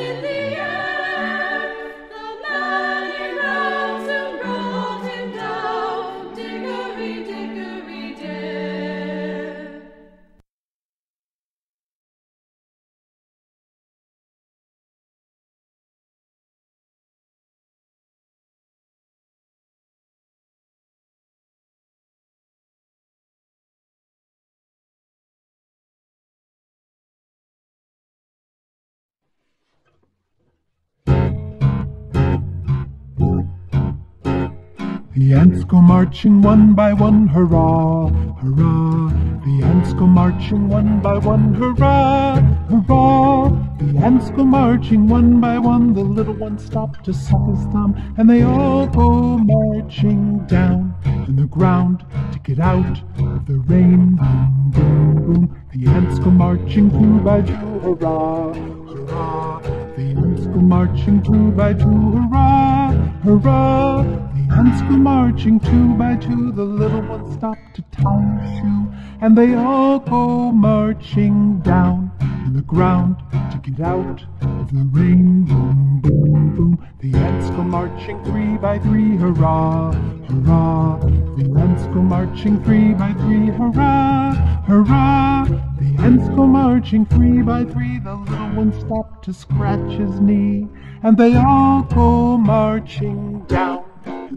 with you. The ants go marching one by one, hurrah, hurrah. The ants go marching one by one, hurrah, hurrah. The ants go marching one by one. The little one stopped to suck his thumb, and they all go marching down on the ground to get out of the rain. Boom, boom, boom. The ants go marching two by two, hurrah, hurrah. The ants go marching two by two, hurrah, hurrah. Ants go marching two by two. The little one stopped to tie a shoe, and they all go marching down on the ground to get out of the rain. Boom, boom, boom. The ants go marching three by three, hurrah, hurrah. The ants go marching three by three, hurrah, hurrah. The ants go marching three by three. The little one stopped to scratch his knee, and they all go marching down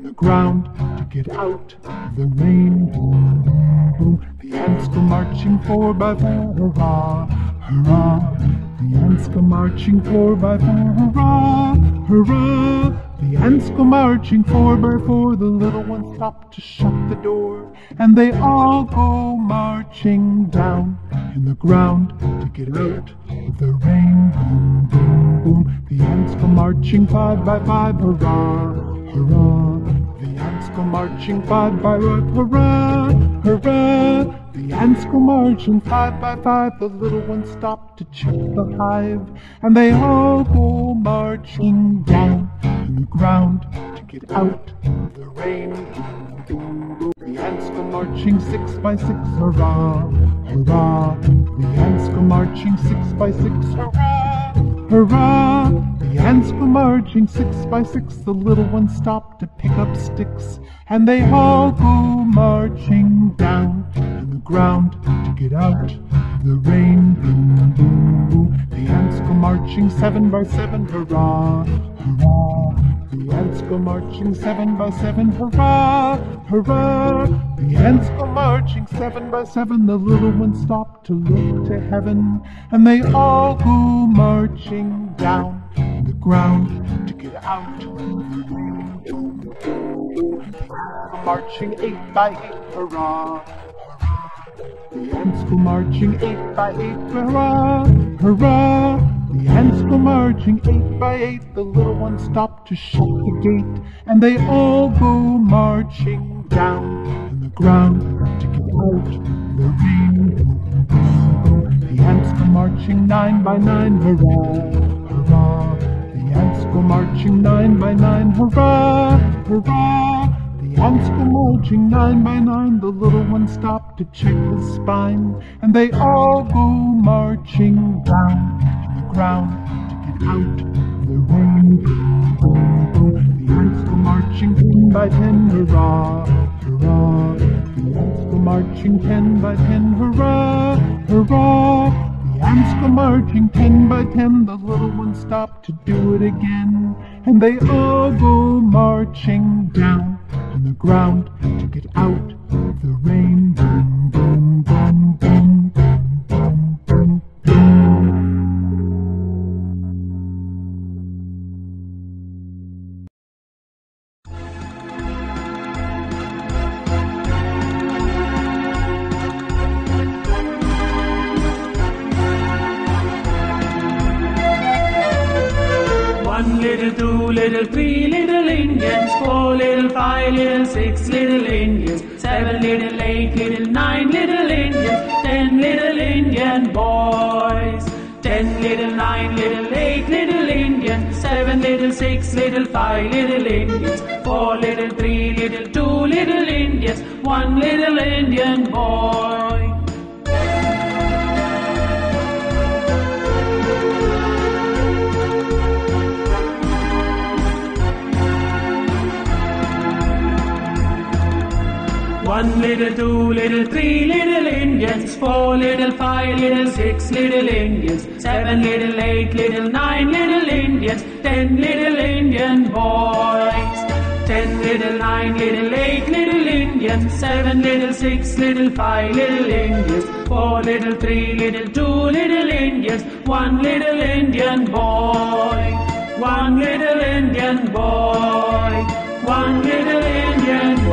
the ground to get out of the rain. Boom, boom, boom. The ants go marching four by four, hurrah, hurrah. The ants go marching four by four, hurrah, hurrah. The ants go marching four by four. The little one stopped to shut the door, and they all go marching down in the ground to get out of the rain. Boom, boom, boom. The ants go marching five by five, hurrah, hurrah. The ants go marching five by five, hurrah, hurrah. The ants go marching five by five. The little one stopped to check the hive, and they all go marching down the ground to get out the rain. The ants go marching six by six, hurrah, hurrah. The ants go marching six by six, hurrah, hurrah. The ants go marching six by six. The little one stopped to pick up sticks, and they all go marching down on the ground to get out the rain. Boom, boom, boom. The ants go marching seven by seven, hurrah. The ants go marching seven by seven, hurrah, hurrah. The ants go marching seven by seven. The little one stopped to look to heaven, and they all go marching down the ground to get out marching eight by eight, hurrah. The ants go marching eight by eight, hurrah, hurrah. The ants go marching eight by eight. The little one stopped to shut the gate, and they all go marching down on the ground to get out the rain. The ants go marching nine by nine, hurrah, hurrah. The ants go marching nine by nine, hurrah, hurrah. The ants go marching nine by nine. The little one stopped to check his spine, and they all go marching down ground to get out the boom. The ants go marching ten by ten, hurrah, hurrah. The ants go marching ten by ten, hurrah, hurrah. The ants go marching ten by ten. The little ones stop to do it again, and they all go marching down on the ground to get out the rain. Boom, boom, boom, little, two little, three little Indians, four little, five little, six little Indians, seven little, eight little, nine little Indians, ten little Indian boys. Ten little, nine little, eight little Indians, seven little, six little, five little Indians, four little, three little, two little Indians, one little Indian boy. One little, two little, three little Indians, four little, five little, six little Indians, seven little, eight little, nine little Indians, ten little Indian boys. Ten little, nine little, eight little Indians, seven little, six little, five little Indians, four little, three little, two little Indians, one little Indian boy. One little Indian boy. One little Indian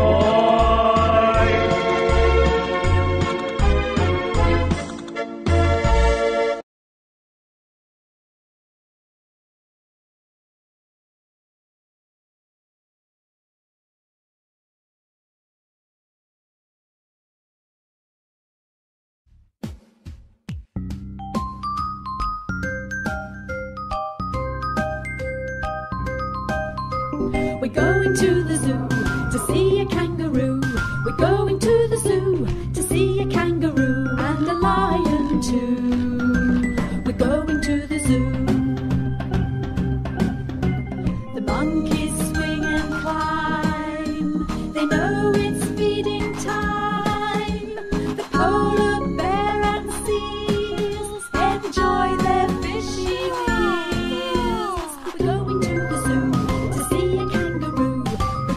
We're going to the zoo to see a kangaroo. We're going to the zoo to see a kangaroo and a lion too. We're going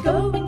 going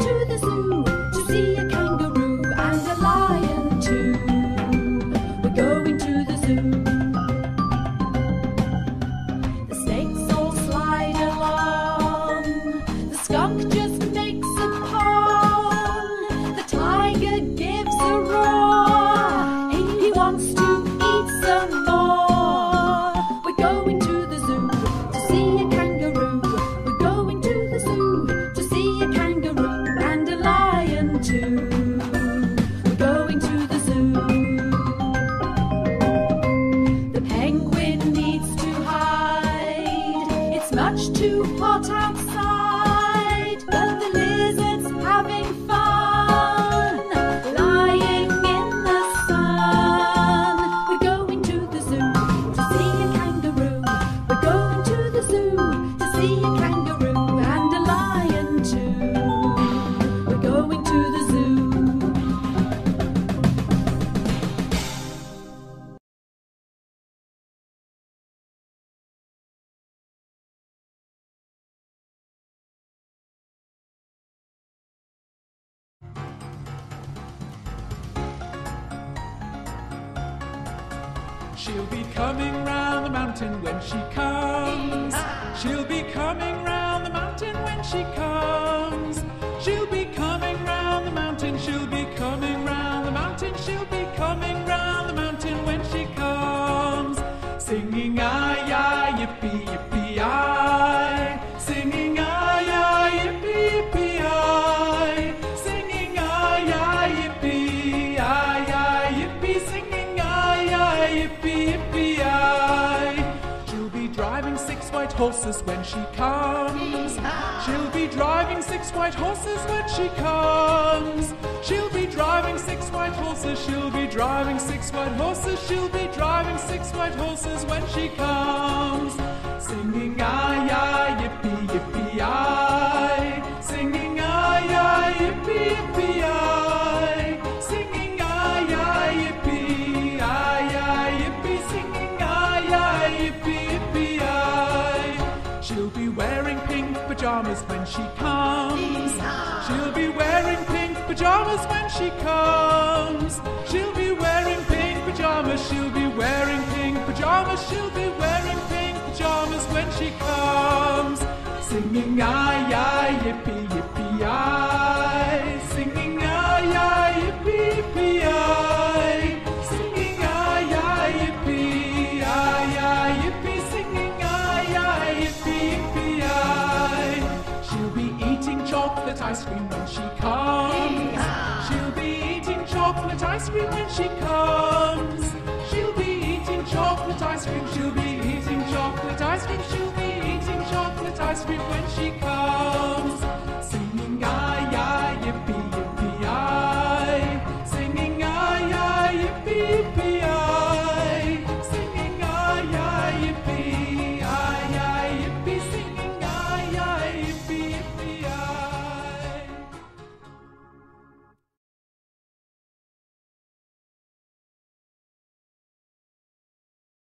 She'll be coming round the mountain when she comes. Ah. She'll be coming round the mountain when she comes. Horses when she comes. She'll be driving six white horses when she comes. She'll be driving six white horses. She'll be driving six white horses. She'll be driving six white horses when she comes. Singing ay she comes. She'll be wearing pink pajamas. She'll be wearing pink pajamas. She'll be wearing pink pajamas when she comes. Singing ay ay yippee yippee ay. Singing ay ay yippee yippee ay. Singing ay ay yippee ay ay yippee. Singing ay ay yippee yippee ay. She'll be eating chocolate ice cream when she comes ice cream when she comes. She'll be eating chocolate ice cream, she'll be eating chocolate ice cream, she'll be eating chocolate ice cream when she comes. Singing